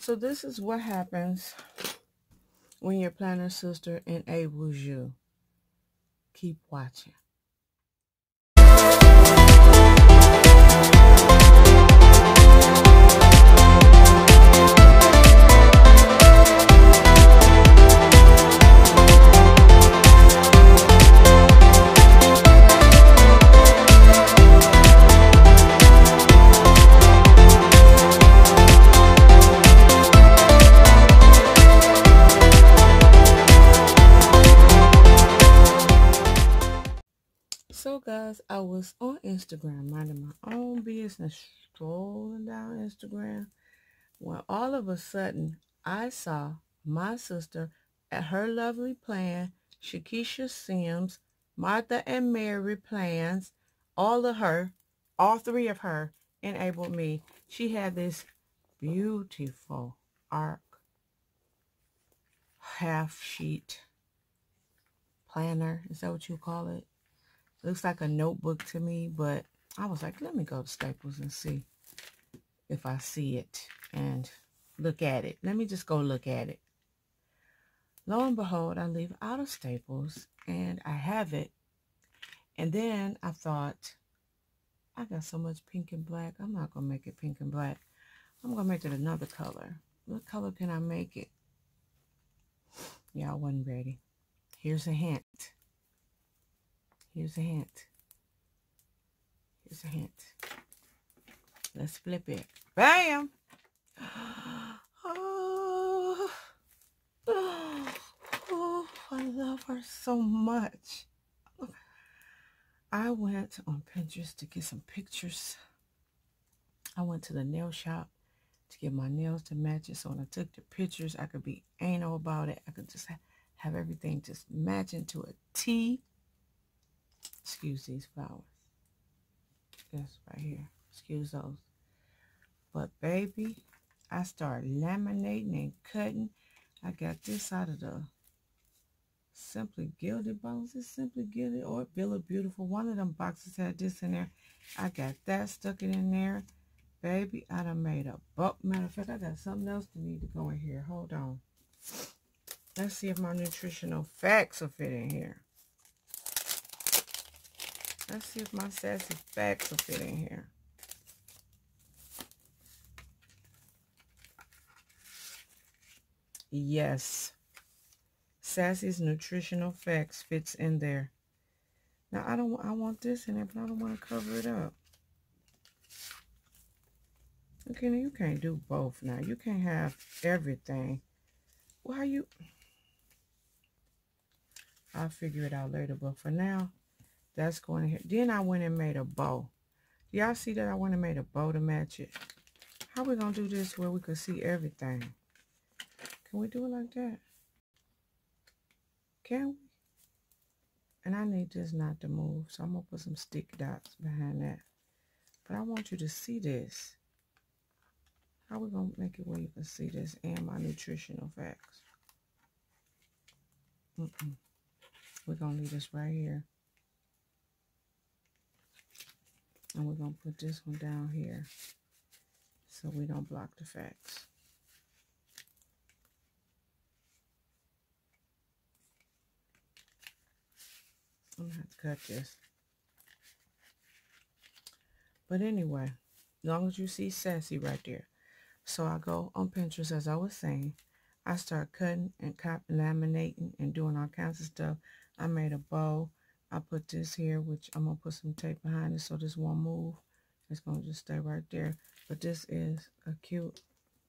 So this is what happens when your planner sister enables you. Keep watching. Guys, I was on Instagram minding my own business, strolling down Instagram, when all of a sudden I saw my sister at her lovely plan, Shakisha Sims, Martha and Mary plans, all of her, all three of her enabled me. She had this beautiful arc half sheet planner. Is that what you call it? Looks like a notebook to me, but I was like, let me go to Staples and see if I see it and look at it. Let me just go look at it. Lo and behold, I leave out of Staples and I have it. And then I thought, I got so much pink and black. I'm not going to make it pink and black. I'm going to make it another color. What color can I make it? Y'all wasn't ready. Here's a hint. Here's a hint. Here's a hint. Let's flip it. Bam! Oh, oh, I love her so much. I went on Pinterest to get some pictures. I went to the nail shop to get my nails to match it. So when I took the pictures, I could be anal about it. I could just have everything just matching to a T. Excuse these flowers. This right here. Excuse those. But baby, I start laminating and cutting. I got this out of the Simply Gilded box. It's Simply Gilded or Bill of Beautiful. One of them boxes had this in there. I got that, stuck it in there. Baby, I done made a bulk. Matter of fact, I got something else to need to go in here. Hold on. Let's see if my nutritional facts will fit in here. Let's see if my sassy facts will fit in here. Yes. Sassy's nutritional facts fits in there. Now I don't I want this in there, but I don't want to cover it up. Okay, now you can't do both now. You can't have everything. Why you I'll figure it out later, but for now, that's going here. Then I went and made a bow. Y'all see that I went and made a bow to match it? How we going to do this where we can see everything? Can we do it like that? Can we? And I need this not to move, so I'm going to put some stick dots behind that. But I want you to see this. How we going to make it where you can see this and my nutritional facts? Mm -mm. We're going to leave this right here. And we're going to put this one down here so we don't block the facts. I'm going to have to cut this. But anyway, as long as you see Sassy right there. So I go on Pinterest, as I was saying. I start cutting and cop laminating and doing all kinds of stuff. I made a bow. I put this here, which I'm going to put some tape behind it so this won't move. It's going to just stay right there. But this is a cute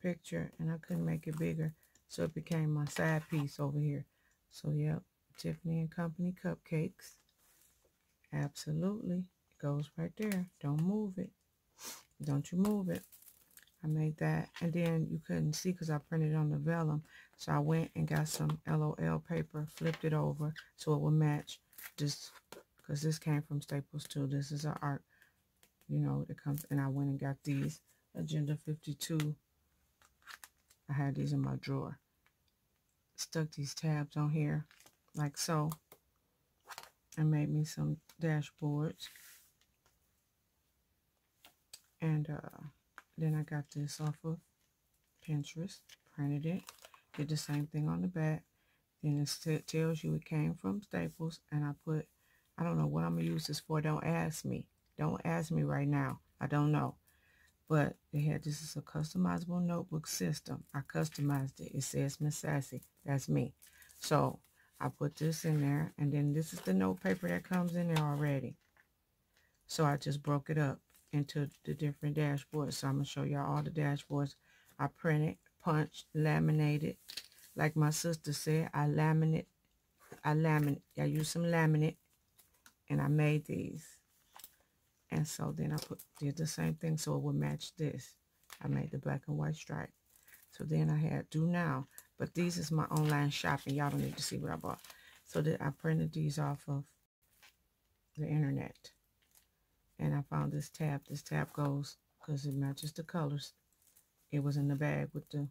picture, and I couldn't make it bigger, so it became my side piece over here. So, yep, Tiffany and Company cupcakes. Absolutely. It goes right there. Don't move it. Don't you move it. I made that. And then you couldn't see because I printed on the vellum. So I went and got some LOL paper, flipped it over so it would match this because this came from Staples too. This is an Arc, you know, it comes, and I went and got these Agenda 52. I had these in my drawer. Stuck these tabs on here like so and made me some dashboards. And uh, then I got this off of Pinterest, printed it, did the same thing on the back. Then it tells you it came from Staples, and I put, I don't know what I'm going to use this for. Don't ask me. Don't ask me right now. I don't know. But they had, this is a customizable notebook system. I customized it. It says Miss Sassy. That's me. So I put this in there, and then this is the note paper that comes in there already. So I just broke it up into the different dashboards. So I'm going to show y'all all the dashboards. I printed, punched, laminated. Like my sister said, I laminate, I laminate, I used some laminate, and I made these. And so then I put did the same thing so it would match this. I made the black and white stripe. So then I had do now. But these is my online shopping. Y'all don't need to see what I bought. So that I printed these off of the internet. And I found this tab. This tab goes because it matches the colors. It was in the bag with the,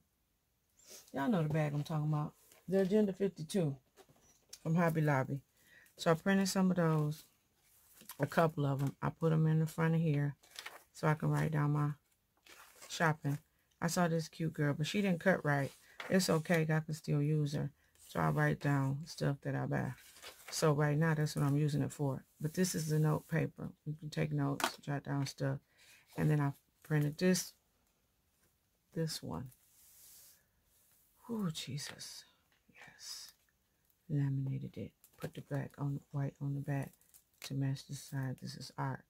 y'all know the bag I'm talking about. The Agenda 52 from Hobby Lobby. So I printed some of those, a couple of them. I put them in the front of here so I can write down my shopping. I saw this cute girl, but she didn't cut right. It's okay. I can still use her. So I write down stuff that I buy. So right now, that's what I'm using it for. But this is the note paper. You can take notes, jot down stuff. And then I printed this, this one. Oh, Jesus. Yes. Laminated it. Put the black on white on the back to match the side. This is Arc.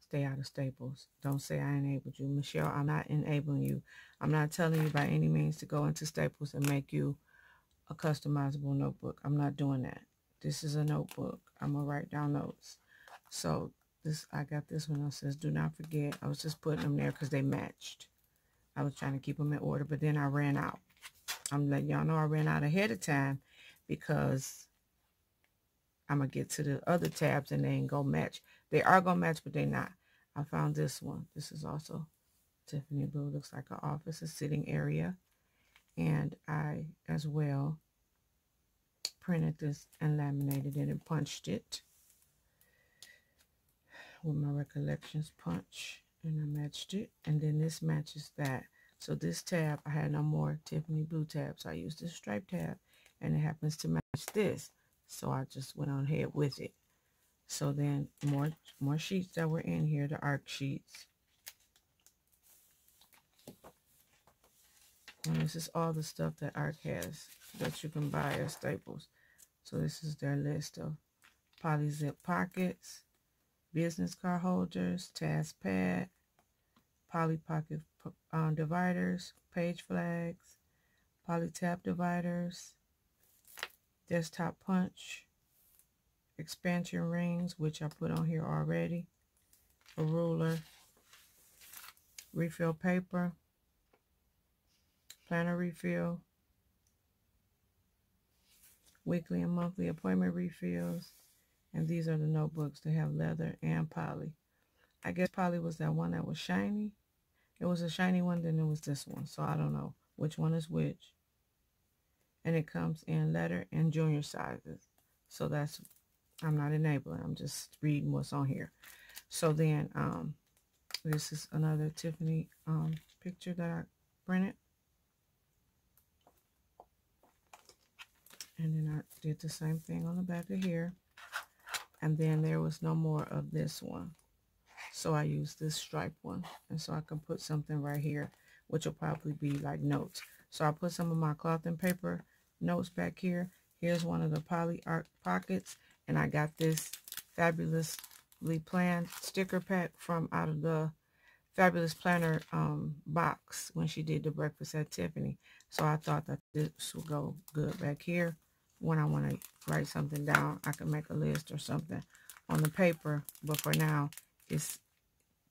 Stay out of Staples. Don't say I enabled you. Michelle, I'm not enabling you. I'm not telling you by any means to go into Staples and make you a customizable notebook. I'm not doing that. This is a notebook. I'm going to write down notes. So this, I got this one that says, do not forget. I was just putting them there because they matched. I was trying to keep them in order, but then I ran out. I'm letting y'all know I ran out ahead of time because I'm going to get to the other tabs and they ain't going to match. They are going to match, but they're not. I found this one. This is also Tiffany Blue. Looks like an office, a sitting area. And I, as well, printed this and laminated it and punched it with my recollections punch and I matched it and then this matches that so this tab I had no more Tiffany blue tabs I used this stripe tab and it happens to match this. So I just went on ahead with it. So then more more sheets that were in here the arc sheets. And this is all the stuff that ARC has that you can buy at Staples. So this is their list of poly zip pockets, business card holders, task pad, poly pocket um, dividers, page flags, poly tab dividers, desktop punch, expansion rings, which I put on here already, a ruler, refill paper, planner refill, weekly and monthly appointment refills. And these are the notebooks. They have leather and poly. I guess poly was that one that was shiny. It was a shiny one, then it was this one. So I don't know which one is which. And it comes in letter and junior sizes. So that's, I'm not enabling. I'm just reading what's on here. So then, um, this is another Tiffany um, picture that I printed. and then I did the same thing on the back of here and then there was no more of this one so I use this stripe one and so I can put something right here which will probably be like notes. So I put some of my cloth and paper notes back here. Here's one of the poly Arc pockets and I got this fabulously planned sticker pack from out of the fabulous planner um, box when she did the breakfast at Tiffany. So I thought that this would go good back here. When I want to write something down, I can make a list or something on the paper. But for now, it's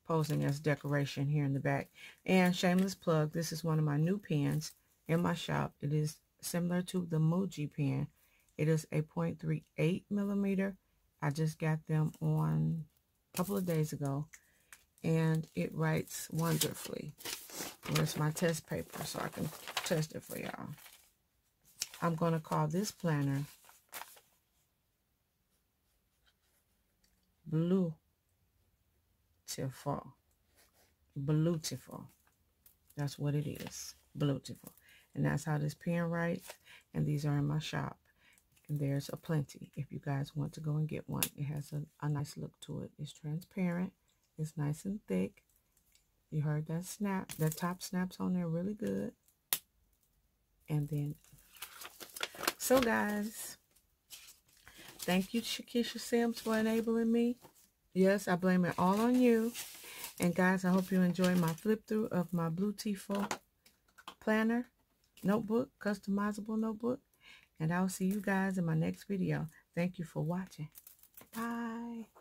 posing as decoration here in the back. And shameless plug, this is one of my new pens in my shop. It is similar to the Muji pen. It is a 0.38 millimeter. I just got them on a couple of days ago. And it writes wonderfully. Where's my test paper so I can test it for y'all. I'm going to call this planner Blue Beautiful. Beautiful. That's what it is. Beautiful. And that's how this pen writes. And these are in my shop. And there's a plenty if you guys want to go and get one. It has a, a nice look to it. It's transparent. It's nice and thick. You heard that snap. That top snaps on there really good. And then, so guys, thank you, Shakisha Sims, for enabling me. Yes, I blame it all on you. And guys, I hope you enjoy my flip through of my Blue Tifo planner notebook, customizable notebook. And I'll see you guys in my next video. Thank you for watching. Bye.